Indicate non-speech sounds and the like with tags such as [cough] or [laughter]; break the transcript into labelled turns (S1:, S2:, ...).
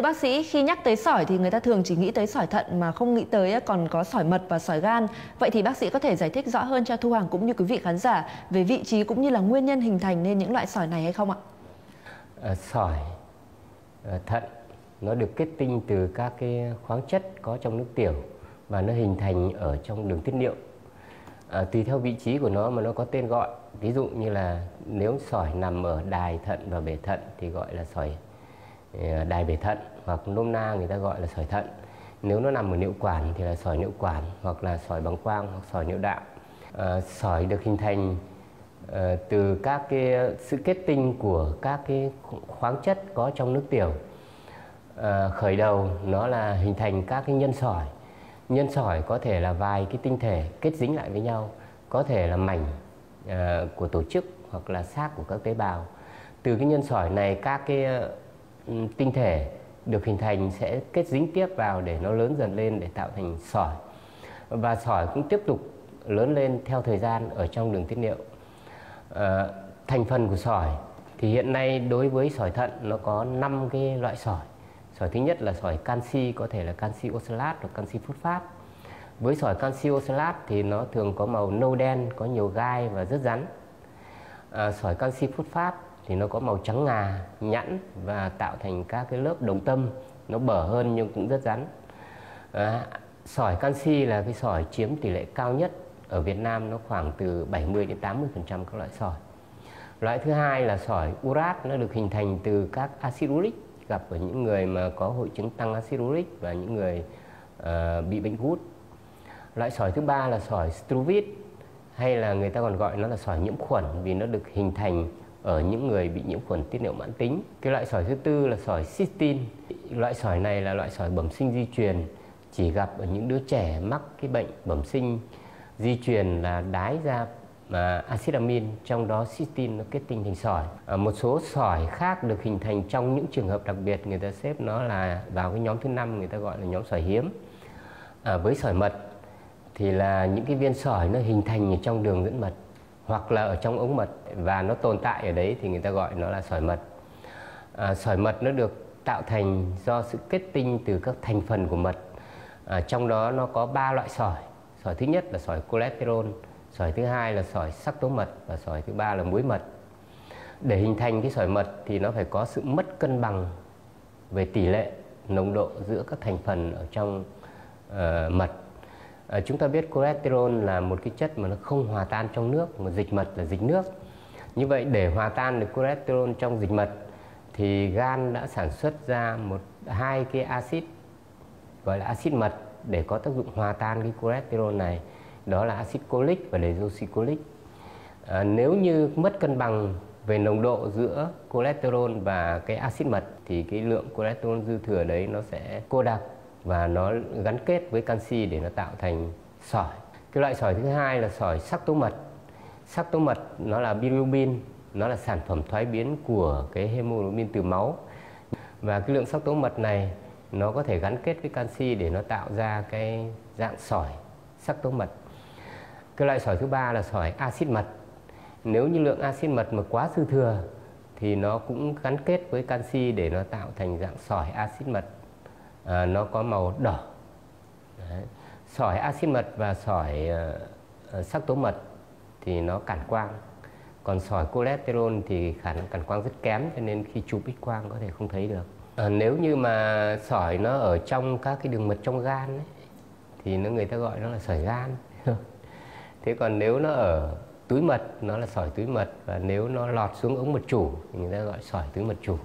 S1: Thưa bác sĩ, khi nhắc tới sỏi thì người ta thường chỉ nghĩ tới sỏi thận mà không nghĩ tới à, còn có sỏi mật và sỏi gan. Vậy thì bác sĩ có thể giải thích rõ hơn cho Thu Hoàng cũng như quý vị khán giả về vị trí cũng như là nguyên nhân hình thành nên những loại sỏi này hay không ạ?
S2: À, sỏi à, thận nó được kết tinh từ các cái khoáng chất có trong nước tiểu và nó hình thành ở trong đường tiết niệu. À, tùy theo vị trí của nó mà nó có tên gọi. Ví dụ như là nếu sỏi nằm ở đài thận và bể thận thì gọi là sỏi Ờ, đài bể thận hoặc nôm na người ta gọi là sỏi thận. Nếu nó nằm ở niệu quản thì là sỏi niệu quản hoặc là sỏi bằng quang hoặc sỏi niệu đạo. À, sỏi được hình thành à, từ các cái sự kết tinh của các cái khoáng chất có trong nước tiểu à, khởi đầu nó là hình thành các cái nhân sỏi nhân sỏi có thể là vài cái tinh thể kết dính lại với nhau có thể là mảnh à, của tổ chức hoặc là xác của các tế bào từ cái nhân sỏi này các cái Ừ, tinh thể được hình thành sẽ kết dính tiếp vào để nó lớn dần lên để tạo thành sỏi và sỏi cũng tiếp tục lớn lên theo thời gian ở trong đường tiết niệu à, thành phần của sỏi thì hiện nay đối với sỏi thận nó có 5 cái loại sỏi Sỏi thứ nhất là sỏi canxi có thể là canxi oxalat hoặc canxi phốt phát. Với sỏi canxi oxalat thì nó thường có màu nâu đen, có nhiều gai và rất rắn. À, sỏi canxi phốt phát thì nó có màu trắng ngà, nhẵn và tạo thành các cái lớp đồng tâm, nó bở hơn nhưng cũng rất rắn. À, sỏi canxi là cái sỏi chiếm tỷ lệ cao nhất ở Việt Nam nó khoảng từ 70 đến 80% các loại sỏi. Loại thứ hai là sỏi urat nó được hình thành từ các axit uric gặp ở những người mà có hội chứng tăng axit uric và những người uh, bị bệnh gút. Loại sỏi thứ ba là sỏi struvit hay là người ta còn gọi nó là sỏi nhiễm khuẩn vì nó được hình thành ở những người bị nhiễm khuẩn tiết niệu mãn tính. Cái loại sỏi thứ tư là sỏi cystin. Loại sỏi này là loại sỏi bẩm sinh di truyền chỉ gặp ở những đứa trẻ mắc cái bệnh bẩm sinh di truyền là đái ra mà axit amin trong đó cystin nó kết tinh thành sỏi à, một số sỏi khác được hình thành trong những trường hợp đặc biệt người ta xếp nó là vào cái nhóm thứ năm người ta gọi là nhóm sỏi hiếm à, với sỏi mật thì là những cái viên sỏi nó hình thành trong đường dẫn mật hoặc là ở trong ống mật và nó tồn tại ở đấy thì người ta gọi nó là sỏi mật. À, sỏi mật nó được tạo thành do sự kết tinh từ các thành phần của mật. À, trong đó nó có ba loại sỏi. Sỏi thứ nhất là sỏi cholesterol sỏi thứ hai là sỏi sắc tố mật và sỏi thứ ba là muối mật. Để hình thành cái sỏi mật thì nó phải có sự mất cân bằng về tỷ lệ nồng độ giữa các thành phần ở trong uh, mật. À, chúng ta biết cholesterol là một cái chất mà nó không hòa tan trong nước mà dịch mật là dịch nước. Như vậy để hòa tan được cholesterol trong dịch mật thì gan đã sản xuất ra một hai cái axit gọi là axit mật để có tác dụng hòa tan cái cholesterol này. Đó là axit cholic và desoxycholic. À, ờ, nếu như mất cân bằng về nồng độ giữa cholesterol và cái axit mật thì cái lượng cholesterol dư thừa đấy nó sẽ cô đặc và nó gắn kết với canxi để nó tạo thành sỏi. Cái loại sỏi thứ hai là sỏi sắc tố mật. Sắc tố mật nó là bilirubin, nó là sản phẩm thoái biến của cái hemoglobin từ máu. Và cái lượng sắc tố mật này nó có thể gắn kết với canxi để nó tạo ra cái dạng sỏi sắc tố mật cái loại sỏi thứ ba là sỏi axit mật nếu như lượng axit mật mà quá dư thừa thì nó cũng gắn kết với canxi để nó tạo thành dạng sỏi axit mật à, nó có màu đỏ. Đấy. sỏi axit mật và sỏi uh, sắc tố mật thì nó cản quang. Còn sỏi cholesterol thì khả năng cản quang rất kém cho nên khi chụp x quang có thể không thấy được. À, nếu như mà sỏi nó ở trong các cái đường mật trong gan ấy, thì nó người ta gọi nó là sỏi gan. [laughs] Thế còn nếu nó ở túi mật nó là sỏi túi mật. Và nếu nó lọt xuống ống mật chủ thì người ta gọi sỏi túi mật chủ.